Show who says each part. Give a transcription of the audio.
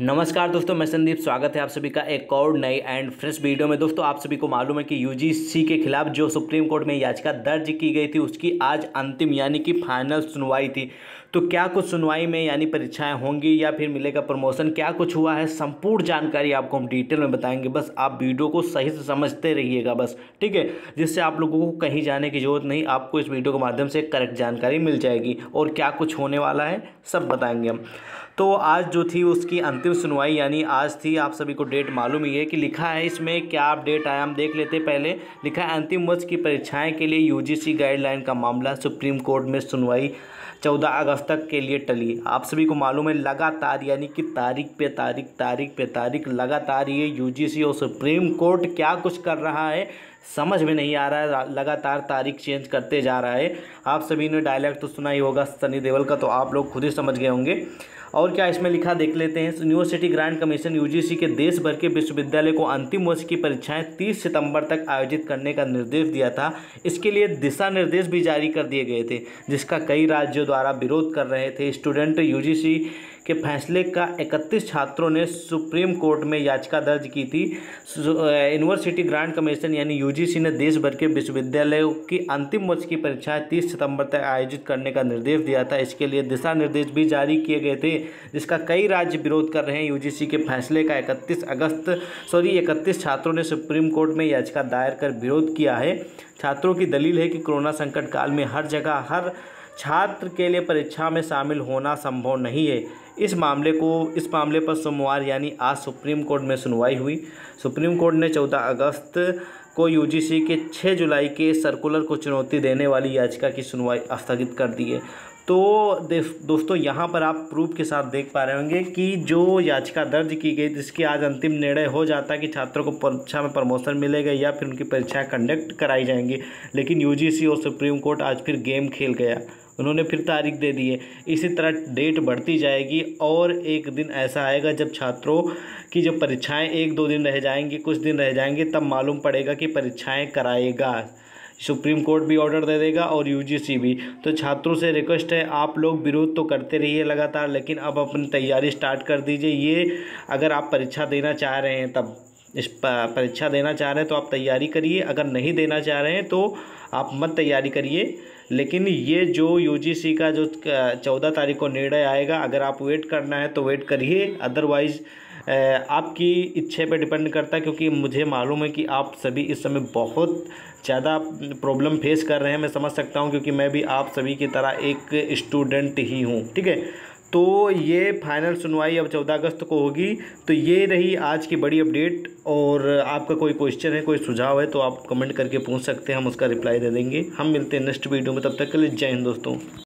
Speaker 1: नमस्कार दोस्तों, मैं संदीप, स्वागत है आप सभी का एक और नई एंड फ्रेश वीडियो में। दोस्तों, आप सभी को मालूम है कि यूजीसी के खिलाफ जो सुप्रीम कोर्ट में याचिका दर्ज की गई थी, उसकी आज अंतिम यानी कि फाइनल सुनवाई थी। तो क्या कुछ सुनवाई में यानी परीक्षाएँ होंगी या फिर मिलेगा प्रमोशन? क्या कुछ हुआ है? संपूर्ण जानकारी आपको हम डिटेल में बताएँगे। बस आप वीडियो को सही से समझते रहिएगा बस, ठीक है? जिससे आप लोगों को कहीं जाने की ज़रूरत नहीं, आपको इस वीडियो के माध्यम से करेक्ट जानकारी मिल जाएगी। और क्या कुछ होने वाला है, सब बताएँगे हम। तो आज जो थी उसकी अंतिम सुनवाई, यानी आज थी, आप सभी को डेट मालूम ही है कि लिखा है इसमें क्या अपडेट आया। हम देख लेते पहले, लिखा है अंतिम वर्ष की परीक्षाएँ के लिए यूजीसी गाइडलाइन का मामला सुप्रीम कोर्ट में सुनवाई, चौदह अगस्त तक के लिए टली। आप सभी को मालूम है, लगातार, यानी कि तारीख पे तारीख तारीख पे तारीख, लगातार ये यूजीसी और सुप्रीम कोर्ट क्या कुछ कर रहा है? समझ में नहीं आ रहा है लगातार तारीख चेंज करते जा रहा है। आप सभी ने डायलॉग तो सुना ही होगा, सनी देवल का तो आप लोग खुद ही समझ गए होंगे। और क्या इसमें लिखा, देख लेते हैं यूनिवर्सिटी ग्रांट कमीशन यूजीसी के देश भर के विश्वविद्यालय को अंतिम वर्ष की परीक्षाएँ 30 सितंबर तक आयोजित करने का निर्देश दिया था। इसके लिए दिशा निर्देश भी जारी कर दिए गए थे, जिसका कई राज्यों द्वारा विरोध कर रहे थे। स्टूडेंट यूजीसी के फैसले का 31 छात्रों ने सुप्रीम कोर्ट में याचिका दर्ज की थी। यूनिवर्सिटी ग्रांट कमीशन यानी यूजीसी ने देश भर के विश्वविद्यालयों की अंतिम वर्ष की परीक्षाएँ 30 सितंबर तक आयोजित करने का निर्देश दिया था। इसके लिए दिशा निर्देश भी जारी किए गए थे, जिसका कई राज्य विरोध कर रहे हैं। यूजीसी के फैसले का इकतीस अगस्त, सॉरी, इकतीस छात्रों ने सुप्रीम कोर्ट में याचिका दायर कर विरोध किया है। छात्रों की दलील है कि कोरोना संकट काल में हर जगह, हर छात्र के लिए परीक्षा में शामिल होना संभव नहीं है। इस मामले को, इस मामले पर सोमवार यानी आज सुप्रीम कोर्ट में सुनवाई हुई। सुप्रीम कोर्ट ने चौदह अगस्त को यूजीसी के 6 जुलाई के सर्कुलर को चुनौती देने वाली याचिका की सुनवाई स्थगित कर दी है। तो दोस्तों, यहाँ पर आप प्रूफ के साथ देख पा रहे होंगे कि जो याचिका दर्ज की गई, जिसकी आज अंतिम निर्णय हो जाता है कि छात्रों को परीक्षा में प्रमोशन मिलेगा या फिर उनकी परीक्षाएँ कंडक्ट कराई जाएँगी, लेकिन यूजीसी और सुप्रीम कोर्ट आज फिर गेम खेल गया। उन्होंने फिर तारीख दे दी है। इसी तरह डेट बढ़ती जाएगी और एक दिन ऐसा आएगा जब छात्रों की जब परीक्षाएँ एक दो दिन रह जाएँगी, कुछ दिन रह जाएँगे, तब मालूम पड़ेगा कि परीक्षाएँ कराएगा। सुप्रीम कोर्ट भी ऑर्डर दे देगा और यूजीसी भी। तो छात्रों से रिक्वेस्ट है, आप लोग विरोध तो करते रहिए लगातार, लेकिन अब अपनी तैयारी स्टार्ट कर दीजिए। ये अगर आप परीक्षा देना चाह रहे हैं, तब इस परीक्षा देना चाह रहे हैं तो आप तैयारी करिए। अगर नहीं देना चाह रहे हैं तो आप मत तैयारी करिए। लेकिन ये जो यूजीसी का जो चौदह तारीख को निर्णय आएगा, अगर आप वेट करना है तो वेट करिए। अदरवाइज़ आपकी इच्छा पे डिपेंड करता है, क्योंकि मुझे मालूम है कि आप सभी इस समय बहुत ज़्यादा प्रॉब्लम फेस कर रहे हैं। मैं समझ सकता हूँ, क्योंकि मैं भी आप सभी की तरह एक स्टूडेंट ही हूँ। ठीक है? तो ये फाइनल सुनवाई अब चौदह अगस्त को होगी। तो ये रही आज की बड़ी अपडेट और आपका कोई क्वेश्चन है, कोई सुझाव है तो आप कमेंट करके पूछ सकते हैं, हम उसका रिप्लाई दे देंगे। हम मिलते हैं नेक्स्ट वीडियो में, तब तक के लिए जय हिंद दोस्तों।